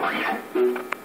ます。